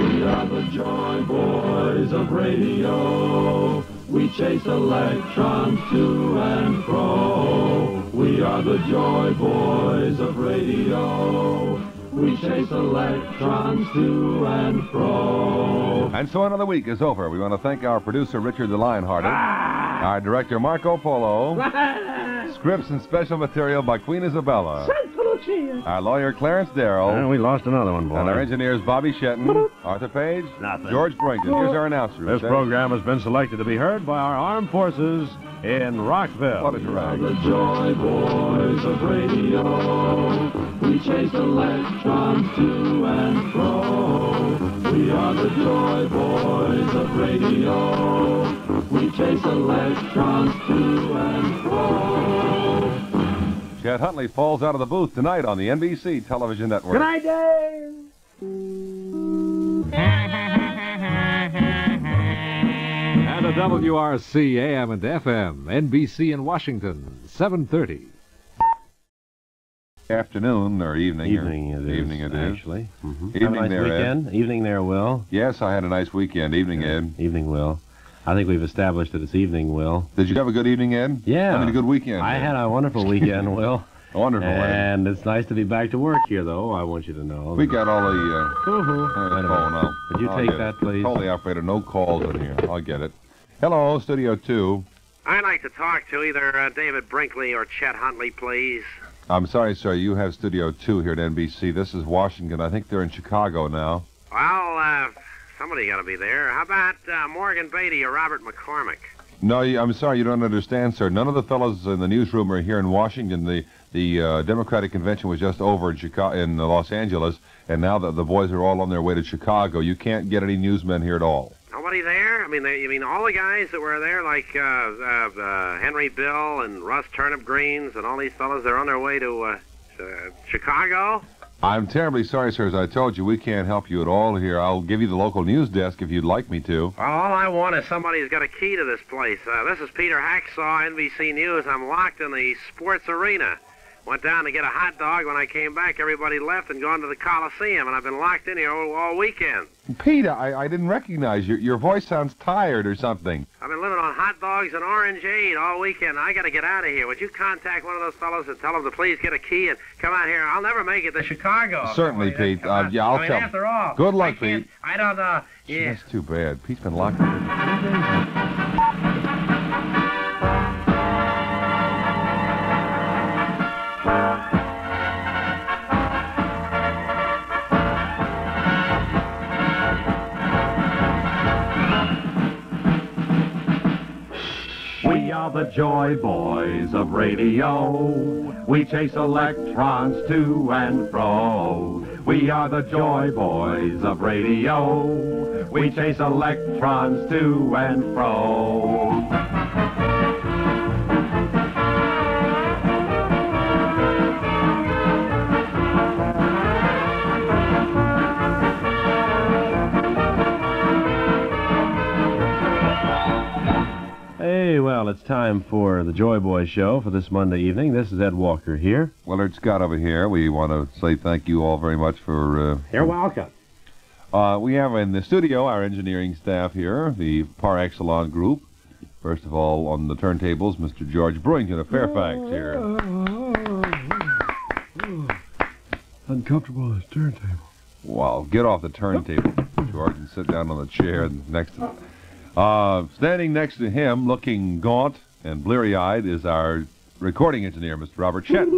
you? We are the joy boys of radio. We chase electrons to and fro. We are the joy boys of radio. We chase electrons to and fro. And so another week is over. We want to thank our producer, Richard the Lionhearted, Ah! our director, Marco Polo, scripts and special material by Queen Isabella, our lawyer, Clarence Well, Darrell, we lost another one, boy. and our engineers, Bobby Shetton, Arthur Page, Nothing. George Brinton. Here's our announcer. This program has been selected to be heard by our armed forces in Rockville. What a drag. The joy boys of radio. We chase electrons to and fro. We are the joy boys of radio. We chase electrons to and fro. Chet Huntley falls out of the booth tonight on the NBC television network. Good night, Dave. And a WRC AM and FM, NBC in Washington, 730. Afternoon or evening. or- Evening it is. Evening it is. actually. Mm-hmm. Evening a nice there, Ed. weekend. Evening there, Will. Yes, I had a nice weekend. Evening, Ed. Evening, Will. I think we've established that this evening, Will. Did you have a good evening, Ed? Yeah. I mean, a good weekend. I Ed. had a wonderful weekend, Will. Wonderful, Ed. And it's nice to be back to work here, though. I want you to know. We got all the. Uh, Woo-hoo. uh, Wait a phone minute. now. Would you I'll take that, it. please? Tell the operator no calls in here. I'll get it. Hello, Studio 2. I'd like to talk to either uh, David Brinkley or Chet Huntley, please. I'm sorry, sir. You have Studio 2 here at NBC. This is Washington. I think they're in Chicago now. Well, uh, somebody got to be there. How about uh, Morgan Beatty or Robert McCormick? No, I'm sorry. You don't understand, sir. None of the fellows in the newsroom are here in Washington. The the uh, Democratic convention was just over in Chicago, in uh, Los Angeles, and now that the boys are all on their way to Chicago, you can't get any newsmen here at all. Nobody there? I mean, they, you mean all the guys that were there, like uh, uh, uh, Henry Bill and Russ Turnip Greens and all these fellows? They're on their way to uh, Chicago. I'm terribly sorry, sir. As I told you, we can't help you at all here. I'll give you the local news desk if you'd like me to. All I want is somebody who's got a key to this place. Uh, this is Peter Hacksaw, NBC News. I'm locked in the sports arena. Went down to get a hot dog. When I came back, everybody left and gone to the Coliseum, and I've been locked in here all, all weekend. Pete, I, I didn't recognize you. Your voice sounds tired or something. I've been living on hot dogs and orangeade all weekend. I got to get out of here. Would you contact one of those fellows and tell them to please get a key and come out here? I'll never make it to Chicago. Certainly, on, Pete. Uh, yeah, I'll I mean, tell- After all, Good luck, I Pete. I don't know. Gee, Yeah. That's too bad. Pete's been locked up. The joy boys of radio. We chase electrons to and fro. We are the joy boys of radio. We chase electrons to and fro. Well, it's time for the Joy Boy Show for this Monday evening. This is Ed Walker here. Willard Scott over here. We want to say thank you all very much for. Uh, You're welcome. uh, we have in the studio our engineering staff here, the Par Excellence group. First of all, on the turntables, Mr. George Brewington of Fairfax here. Uncomfortable on this turntable. Well, get off the turntable, George, and sit down on the chair next to uh, Standing next to him, looking gaunt and bleary-eyed, is our recording engineer, Mr. Robert Chet.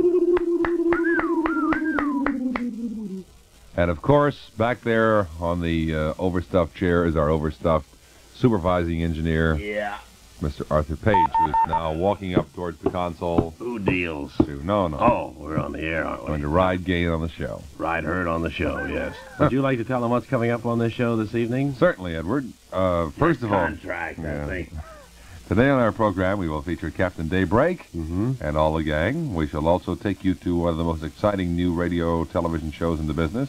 And of course, back there on the uh, overstuffed chair is our overstuffed supervising engineer, Yeah. Mr. Arthur Page, who is now walking up towards the console Who deals? to, no, no, Oh, we're on the air, aren't we? going to ride Gain on the show. Ride herd on the show, yes. Would you like to tell them what's coming up on this show this evening? Certainly, Edward. Uh, first of all, Contract, Yeah. I think. Today on our program, we will feature Captain Daybreak Mm-hmm. and all the gang. We shall also take you to one of the most exciting new radio television shows in the business,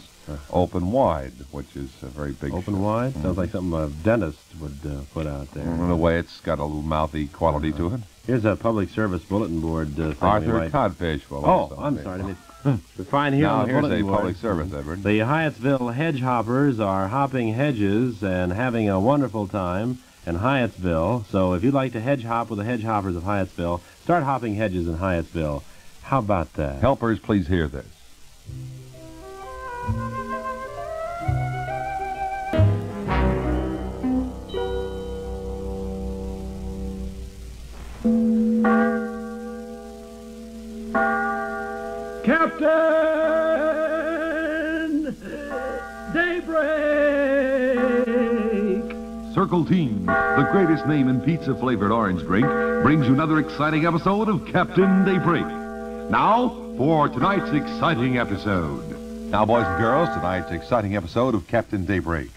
Open Wide, which is a very big Open show. wide? Sounds like something a dentist would uh, put out there. In a way, it's got a little mouthy quality to it. Here's a public service bulletin board uh, thing. Arthur might- Codfish will Oh, I'm sorry. I mean, we find here Now, on the here's bulletin a board. public service, Edward. The Hyattsville hedge hoppers are hopping hedges and having a wonderful time in Hyattsville. So if you'd like to hedge hop with the hedge hoppers of Hyattsville, start hopping hedges in Hyattsville. How about that? Helpers, please hear this. Captain Daybreak. Circle Team, the greatest name in pizza flavored orange drink, brings you another exciting episode of Captain Daybreak. Now, for tonight's exciting episode. Now, boys and girls, tonight's exciting episode of Captain Daybreak.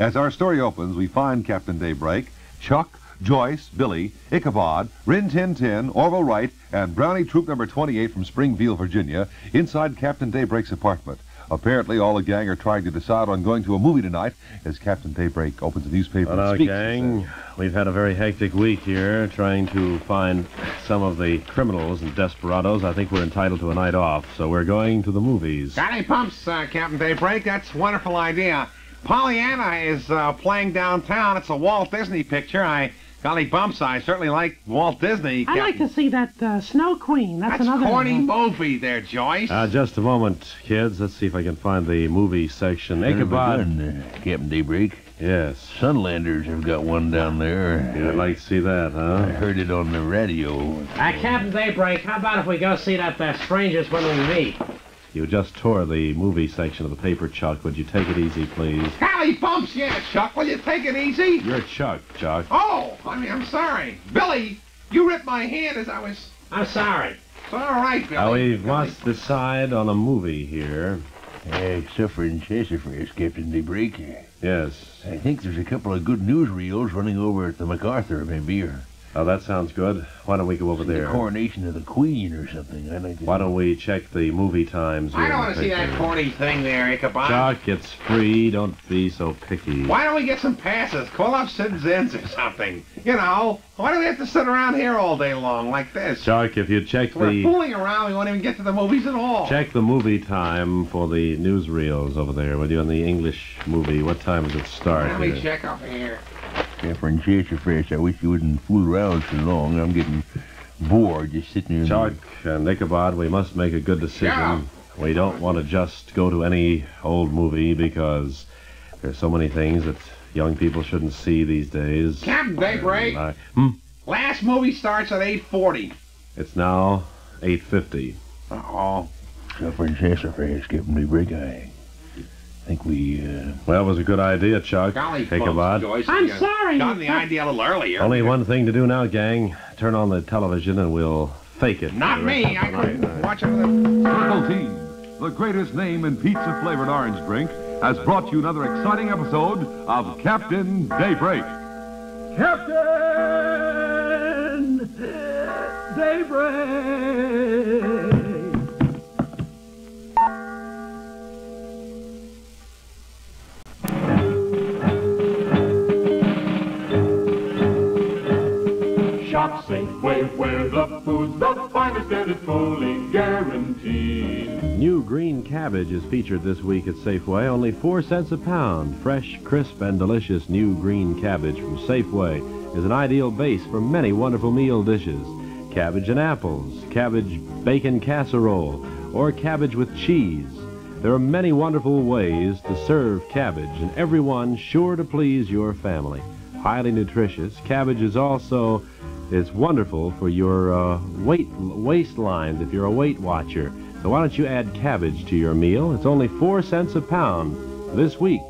As our story opens, we find Captain Daybreak, Chuck, Joyce, Billy, Ichabod, Rin Tin Tin, Orville Wright, and Brownie Troop Number 28 from Springfield, Virginia, inside Captain Daybreak's apartment. Apparently, all the gang are trying to decide on going to a movie tonight as Captain Daybreak opens a newspaper Hello, and speaks. gang. We've had a very hectic week here trying to find some of the criminals and desperados. I think we're entitled to a night off, so we're going to the movies. Got any pumps, uh, Captain Daybreak? That's a wonderful idea. Pollyanna is uh, playing downtown. It's a Walt Disney picture. I got any bumps? I certainly like Walt Disney. I like to see that uh, Snow Queen. That's, That's another corny one. Bovey there, Joyce. Uh, just a moment, kids. Let's see if I can find the movie section. Ichabod. Captain Daybreak. Yes. Sunlanders have got one down there. You'd like to see that, huh? I heard it on the radio. Uh, Captain Daybreak, how about if we go see that uh, Strangers When We Meet? You just tore the movie section of the paper, Chuck. Would you take it easy, please? Got any bumps? Yeah, Chuck. Will you take it easy? You're Chuck, Chuck. Oh, I mean, I'm sorry. Billy, you ripped my hand as I was... I'm sorry. It's all right, Billy. Now, we Billy. must decide on a movie here. Except for in Sassafras, Captain Daybreak. Yes. I think there's a couple of good newsreels running over at the MacArthur, maybe, or Oh, that sounds good. Why don't we go over the there? coronation of the Queen or something. I'd like Why don't we check the movie times? I here don't want to see that corny thing there, Ichabod. Chuck, it's free. Don't be so picky. Why don't we get some passes? Call up Citizens or something. You know, why do we have to sit around here all day long like this? Chuck, if you check We're the fooling around. We won't even get to the movies at all. check the movie time for the newsreels over there. With you on the English movie, what time does it start? Let me here? check up here. Catherine Sassafras, I wish you wouldn't fool around so long. I'm getting bored just sitting here. Chuck and Ichabod, we must make a good decision. Yeah. We don't want to just go to any old movie because there's so many things that young people shouldn't see these days. Captain Daybreak. And I- hmm? Last movie starts at 8:40. It's now 8.50. Oh. Catherine Sassafras giving me big break. I think we, uh... Well, it was a good idea, Chuck. Golly, Ichabod. Joyce, I'm you sorry. Gotten the idea a little earlier. Only one thing to do now, gang. Turn on the television and we'll fake it. Not me. I couldn't watch it. Circle T, the greatest name in pizza flavored orange drink, has brought you another exciting episode of Captain Daybreak. Captain Daybreak. Safeway, where the food's the finest and it's fully guaranteed. New green cabbage is featured this week at Safeway. Only four cents a pound. Fresh, crisp, and delicious new green cabbage from Safeway is an ideal base for many wonderful meal dishes. Cabbage and apples, cabbage bacon casserole, or cabbage with cheese. There are many wonderful ways to serve cabbage, and every one sure to please your family. Highly nutritious, cabbage is also it's wonderful for your uh, weight waistlines if you're a Weight Watcher. So why don't you add cabbage to your meal? It's only four cents a pound this week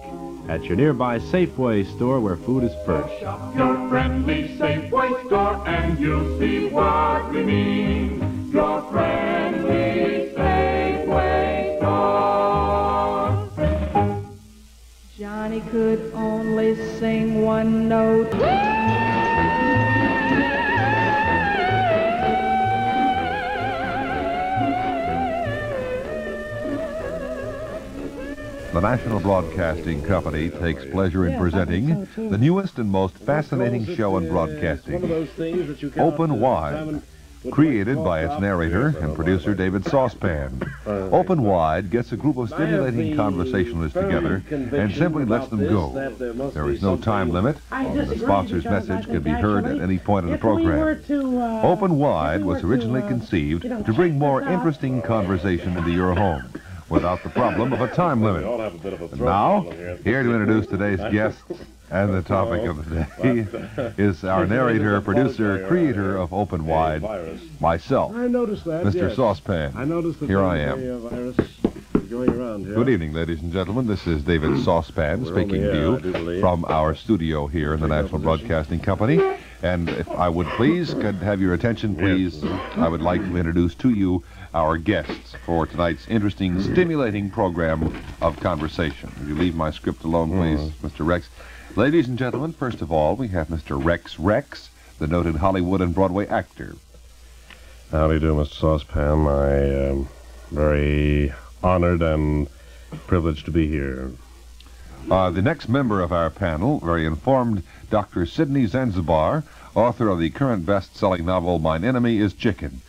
at your nearby Safeway store where food is first. Your friendly Safeway store, and you'll see what we mean. Your friendly Safeway store. Johnny could only sing one note. The National Broadcasting Company takes pleasure in presenting the newest and most fascinating show in broadcasting, Open Wide. Created by its narrator and producer David Saucepan. Open Wide gets a group of stimulating conversationalists together and simply lets them go. There is no time limit. and The sponsor's message can be heard at any point in the program. Open Wide was originally conceived to bring more interesting conversation into your home without the problem of a time limit. And now, here to introduce today's guests and the topic of the day is our narrator, producer, creator of Open Wide, myself, I noticed that. Mr. yes. Saucepan. I noticed that Here I am. a, uh, virus going around here. Good evening, ladies and gentlemen. This is David Saucepan We're speaking on to air, I do you from our studio here in the National Broadcasting Company. And if I would please, could have your attention, please, I would like to introduce to you our guests for tonight's interesting, stimulating program of conversation. Would you leave my script alone, please, Mm-hmm. Mr. Rex? Ladies and gentlemen, first of all, we have Mr. Rex Rex, the noted Hollywood and Broadway actor. How do you do, Mr. Saucepan? I am very honored and privileged to be here. Uh, the next member of our panel, very informed Dr. Sidney Zanzibar, author of the current best-selling novel My Enemy is Chicken.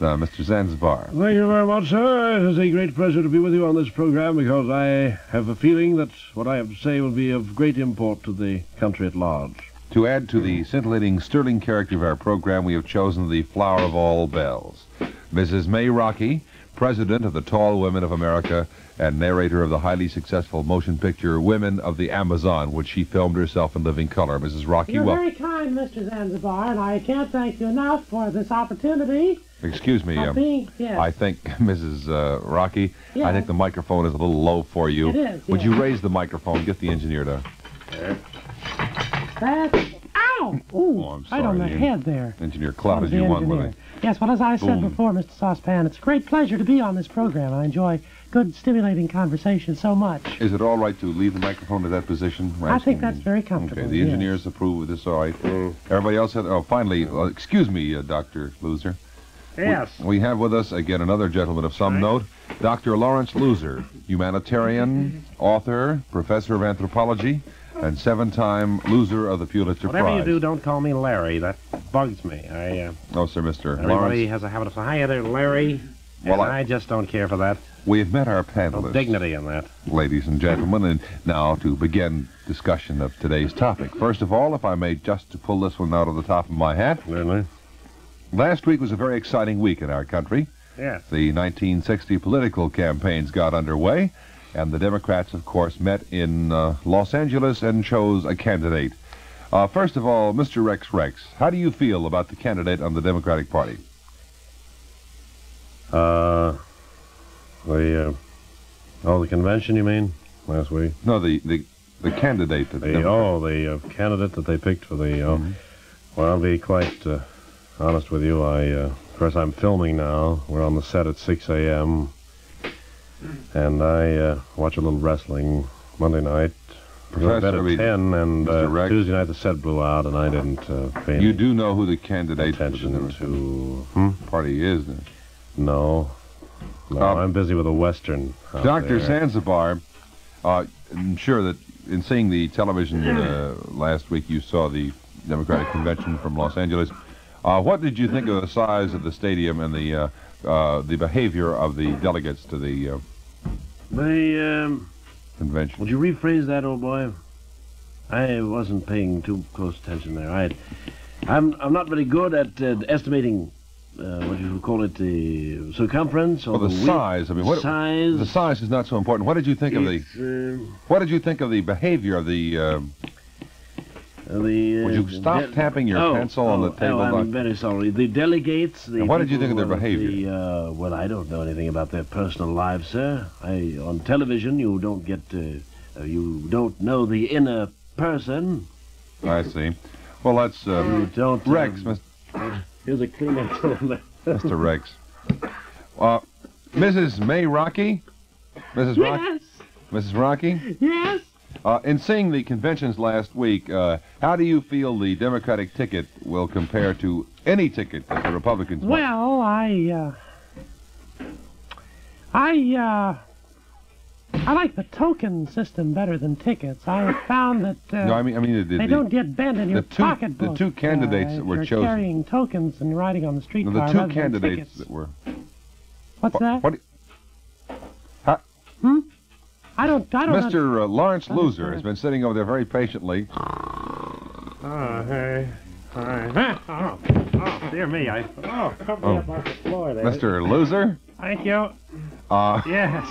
Uh, Mr. Zanzibar. Thank you very much, sir. It is a great pleasure to be with you on this program because I have a feeling that what I have to say will be of great import to the country at large. To add to the scintillating, sterling character of our program, we have chosen the flower of all bells, Mrs. May Rocky, president of the Tall Women of America and narrator of the highly successful motion picture Women of the Amazon, which she filmed herself in living color. Mrs. Rocky, You're welcome. very kind, Mr. Zanzibar, and I can't thank you enough for this opportunity. Excuse me. um, being, yes. I think, Mrs. Uh, Rocky, I think the microphone is a little low for you. It is, Would yes. you raise the microphone? Get the engineer to. That's, ow! Ooh, Oh, I'm right on the sorry, head there. Engineer That was you one with engineer. it. Yes, well, as I said Boom. before, Mr. Saucepan, it's a great pleasure to be on this program. I enjoy good, stimulating conversation so much. Is it all right to leave the microphone to that position? I think that's very comfortable. Okay, the yes. engineers approve of this, all right. Everybody else, had, oh, finally, uh, excuse me, uh, Dr. Loser. Yes. We have with us again another gentleman of some note, Dr. Lawrence Loser, humanitarian, author, professor of anthropology, and seven-time loser of the Pulitzer Whatever Prize. Whatever you do, don't call me Larry. That bugs me. I, uh, Oh, sir, Mr. everybody Lawrence. has a habit of saying, hiya there, Larry. Well, I, just don't care for that. We have met our panelists. dignity in that. Ladies and gentlemen, and now to begin discussion of today's topic. First of all, if I may just to pull this one out of the top of my hat. Certainly. Last week was a very exciting week in our country. Yes. The 1960 political campaigns got underway, and the Democrats, of course, met in uh, Los Angeles and chose a candidate. Uh, first of all, Mr. Rex Rex, how do you feel about the candidate on the Democratic Party? Uh, the, uh, oh, the convention, you mean? Last week? No, the, the, the candidate. That The, oh, the uh, candidate that they picked for the, uh, well, I'll be quite uh, honest with you. I, uh, of course, I'm filming now. We're on the set at 6 a.m. And I uh, watch a little wrestling Monday night. I went to bed Professor, I at mean, 10, and uh. Tuesday night the set blew out, and I didn't uh, pay You do know who the candidate for the to... Party is, then? No. No, Um, I'm busy with a Western. Dr. Zanzibar, uh, I'm sure that in seeing the television uh, last week, you saw the Democratic Convention from Los Angeles. Uh, what did you think of the size of the stadium and the uh, uh, the behavior of the delegates to the uh, The, um, convention? would you rephrase that, old boy? I wasn't paying too close attention there. I, I'm, I'm not very good at uh, estimating, uh, what you call it, the circumference or Well, the width, size. I mean, what size. the size is not so important. What did you think of the uh, What did you think of the behavior of the? Uh, the, uh, would you stop de- tapping your oh, pencil on the oh, table? Oh, I'm Doc? very sorry. The delegates. The And what did you think of their uh, behavior? The, uh, well, I don't know anything about their personal lives, sir. I on television you don't get. Uh, uh, you don't know the inner person. I see. Well, that's uh, You don't. Rex, um, Mr. Here's a Kleenex. Mr. Rex. Uh, Mrs. May Rocky? Mrs. Rocky? Yes, Mrs. Rocky? yes. Uh, in seeing the conventions last week, uh, how do you feel the Democratic ticket will compare to any ticket that the Republicans want? Well, I, uh, I, uh, I like the token system better than tickets. I have found that uh, no, I mean, I mean, the, the, they don't get bent in your two- pocketbook. the two candidates uh, that were chosen- carrying tokens and riding on the no, streetcar. the two candidates that were. What's that? What? I don't. I don't. Mr. Uh, Lawrence Loser has been sitting over there very patiently. Oh, hey. Hi. Oh, oh, dear me. I. Oh, come Oh. up off the floor there. Mr. Loser? Thank you. Uh, Yes.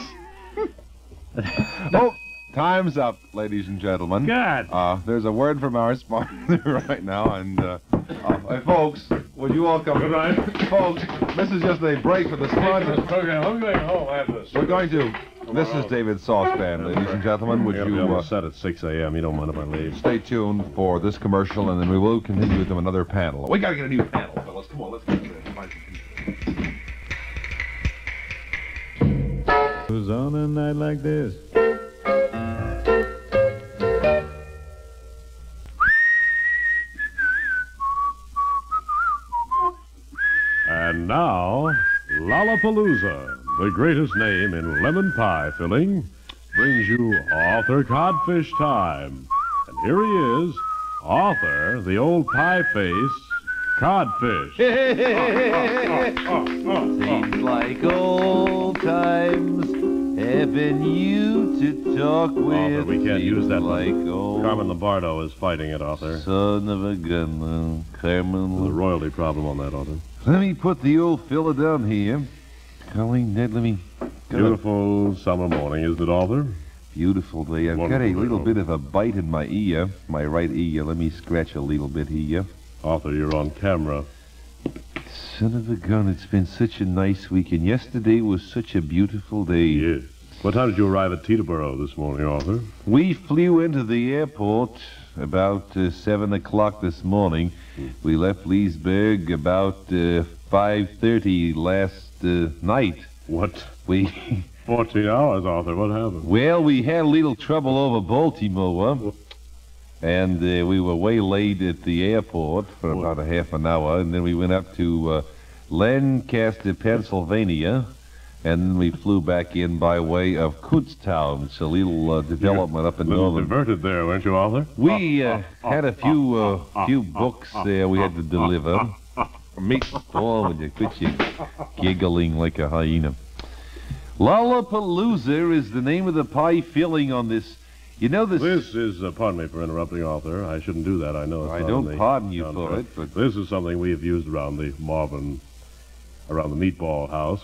oh, time's up, ladies and gentlemen. Good. Uh, there's a word from our sponsor right now, and uh, uh, hey, folks, would you all come? Good night, folks. This is just a break for the sponsor. program. I'm going home after this. We're going to. This is David Saucepan, ladies and gentlemen. Would I'll be on you uh, set at 6 a.m. You don't mind if I leave? stay tuned for this commercial, and then we will continue with another panel. We gotta get a new panel, fellas. Come on, let's get it. Who's on a night like this? And now, Lollapalooza, the greatest name in lemon pie filling, brings you Arthur Codfish Time. And here he is, Arthur, the old pie face, Codfish. Seems like old times having you to talk with. Arthur, we can't use that. Like old Carmen Lombardo is fighting it, Arthur. son of a gun, uh, Carmen. There's a royalty problem on that, Arthur. Let me put the old fella down here. Colleen, Ned, let me. Beautiful summer morning, isn't it, Arthur? Beautiful day. I've got a Wonderful, little bit of a bite in my ear, my right ear. Let me scratch a little bit here. Arthur, you're on camera. Son of a gun, it's been such a nice weekend. Yesterday was such a beautiful day. Yes. What time did you arrive at Teterboro this morning, Arthur? We flew into the airport about uh, 7 o'clock this morning. We left Leesburg about uh, 5.30 last uh, night. What? We... 14 hours, Arthur. What happened? Well, we had a little trouble over Baltimore, and uh, we were waylaid at the airport for about a half an hour, and then we went up to uh, Lancaster, Pennsylvania, and then we flew back in by way of Kutztown. It's a little uh, development up in little northern. diverted there, weren't you, Arthur? We uh, had a few uh, few books there we had to deliver. Meatball, would you quit you giggling like a hyena? Lollapalooza is the name of the pie filling on this. You know this. This is, uh, pardon me for interrupting, Arthur. I shouldn't do that. I know it's I don't the pardon you for it, but- this is something we have used around the Marvin, around the meatball house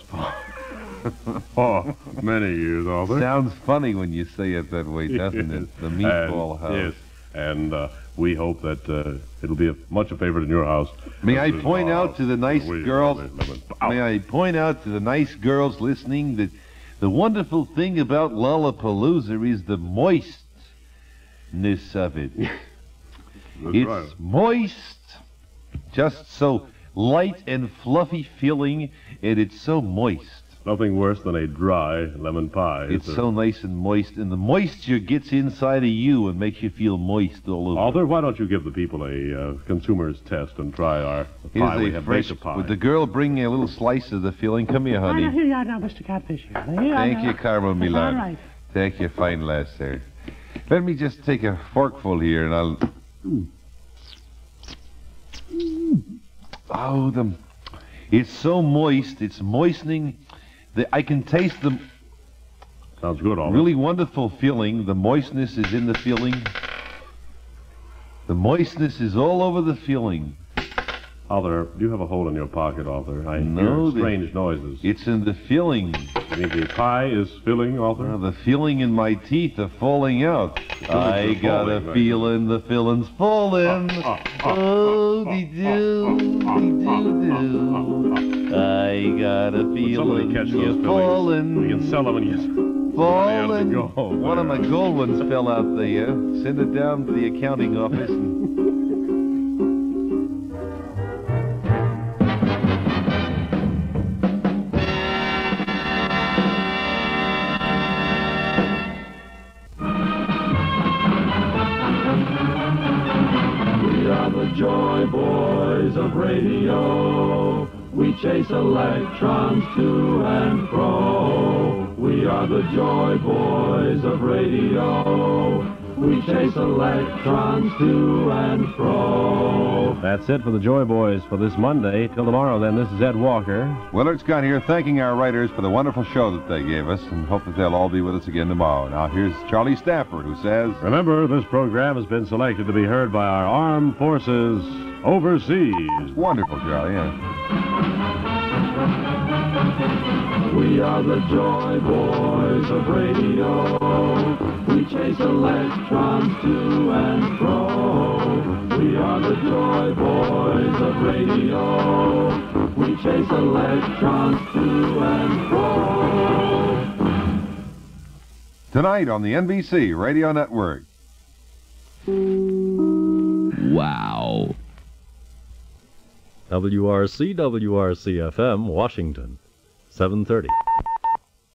for many years, Arthur. Sounds funny when you say it that way, doesn't it? The meatball And- house. Yes, and uh, we hope that uh, it'll be a, much a favorite in your house. May I point out to the nice We- girls? May I point out to the nice girls listening that the wonderful thing about Lollapalooza is the moistness of it. it's right. moist, just so light and fluffy feeling, and it's so moist. Nothing worse than a dry lemon pie. It's a- so nice and moist, and the moisture gets inside of you and makes you feel moist all over. Arthur, why don't you give the people a uh, consumer's test and try our Here's pie? We have fresh. baked pie. Would the girl bring me a little slice of the filling? Come here, no, honey. here you are now, Mr. Catfish. Here. Here you are Thank you, Carmel Milan. All right. Thank you, fine lass, sir. Let me just take a forkful here, and I'll. Oh, the. It's so moist. It's moistening. The, I can taste the. Sounds good, Arthur. Really wonderful feeling. The moistness is in the filling. The moistness is all over the filling. Arthur, do you have a hole in your pocket, Arthur? I No, hear the- strange noises. It's in the filling. The pie is filling, Arthur? Uh, the filling in my teeth are falling out. I got a falling, right? feeling the filling's falling. Oh, de doo, de doo doo. I got a feeling catch you're those falling. We can sell them and you... Falling. They have to go One of my gold ones fell out there. Send it down to the accounting office. And... electrons to and fro. We are the joy boys of radio. We chase electrons to and fro. That's it for the Joy Boys for this Monday. Till tomorrow, then, this is Ed Walker. Willard Scott here, thanking our writers for the wonderful show that they gave us, and hope that they'll all be with us again tomorrow. Now, here's Charlie Stafford, who says, Remember, this program has been selected to be heard by our armed forces overseas. Wonderful, Charlie, yeah. We are the joy boys of radio. We chase electrons to and fro. We are the joy boys of radio. We chase electrons to and fro. Tonight on the NBC Radio Network. Wow. WRC WRC FM, Washington, 730.